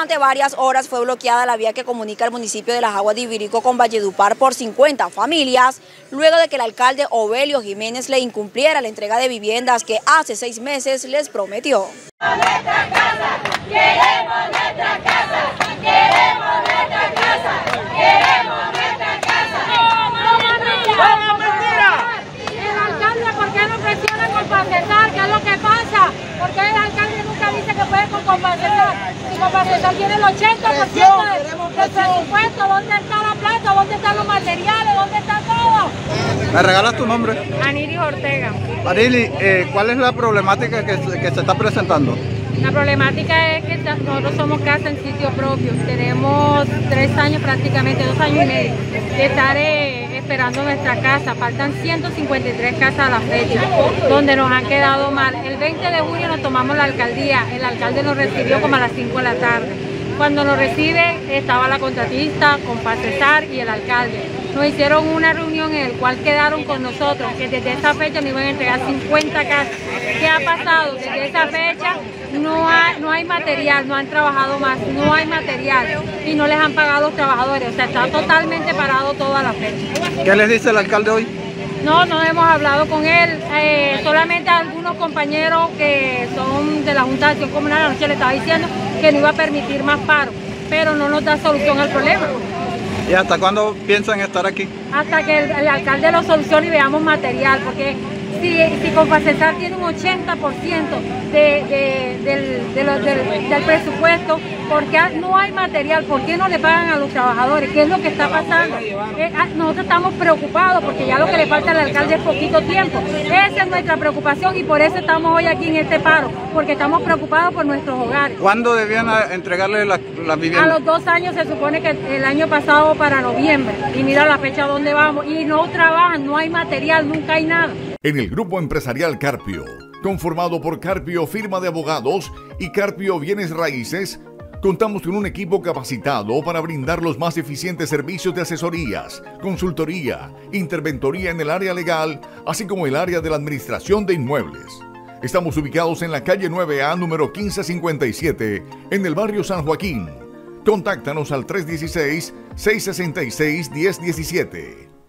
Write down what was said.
Durante varias horas fue bloqueada la vía que comunica el municipio de Las Aguas de Ibirico con Valledupar por 50 familias, luego de que el alcalde Ovelio Jiménez le incumpliera la entrega de viviendas que hace seis meses les prometió. ¡Nuestra casa! ¡Queremos nuestra casa! ¡Queremos nuestra casa! ¡Queremos nuestra casa! ¡No, mentira! El alcalde, ¿por qué no presiona con compensar? ¿Qué es lo que pasa? ¿Por qué el alcalde nunca dice que puede con compensar? Si compensar tiene el 80% de, del presupuesto, ¿dónde está la plata? ¿Dónde están los materiales? ¿Dónde está todo? ¿Me regalas tu nombre? Aniris Ortega. Arili, eh, ¿cuál es la problemática que se está presentando? La problemática es que nosotros somos casa en sitio propio. Tenemos tres años prácticamente, dos años y medio, de estar eh, esperando nuestra casa. Faltan 153 casas a la fecha, donde nos han quedado mal. El 20 de junio nos tomamos la alcaldía. El alcalde nos recibió como a las 5 de la tarde. Cuando nos recibe estaba la contratista, con Paz y el alcalde. Nos hicieron una reunión en la cual quedaron con nosotros que desde esa fecha nos iban a entregar 50 casas. ¿Qué ha pasado? Desde esa fecha no hay, no hay material, no han trabajado más, no hay material y no les han pagado los trabajadores. O sea, está totalmente parado toda la fecha. ¿Qué les dice el alcalde hoy? No, no hemos hablado con él, eh, solamente algunos compañeros que son de la Junta de Acción Comunal anoche le estaba diciendo que no iba a permitir más paro, pero no nos da solución al problema. ¿Y hasta cuándo piensan estar aquí? Hasta que el, alcalde lo solucione y veamos material, porque si, si tiene un 80% de, de- del, de lo- del- del presupuesto, porque no hay material? ¿Por qué no le pagan a los trabajadores? ¿Qué es lo que está pasando? Eh, ah, nosotros estamos preocupados porque ya lo que le falta al alcalde es poquito tiempo. Esa es nuestra preocupación y por eso estamos hoy aquí en este paro, porque estamos preocupados por nuestros hogares. ¿Cuándo debían entregarle las las A viviendas? los dos años se supone que el año pasado para noviembre. Y mira la fecha donde vamos. Y no trabajan, no hay material, nunca hay nada. En el grupo empresarial Carpio, conformado por Carpio Firma de Abogados y Carpio Bienes Raíces, contamos con un equipo capacitado para brindar los más eficientes servicios de asesorías, consultoría, interventoría en el área legal, así como el área de la administración de inmuebles. Estamos ubicados en la calle 9A número 1557, en el barrio San Joaquín. Contáctanos al 316-666-1017.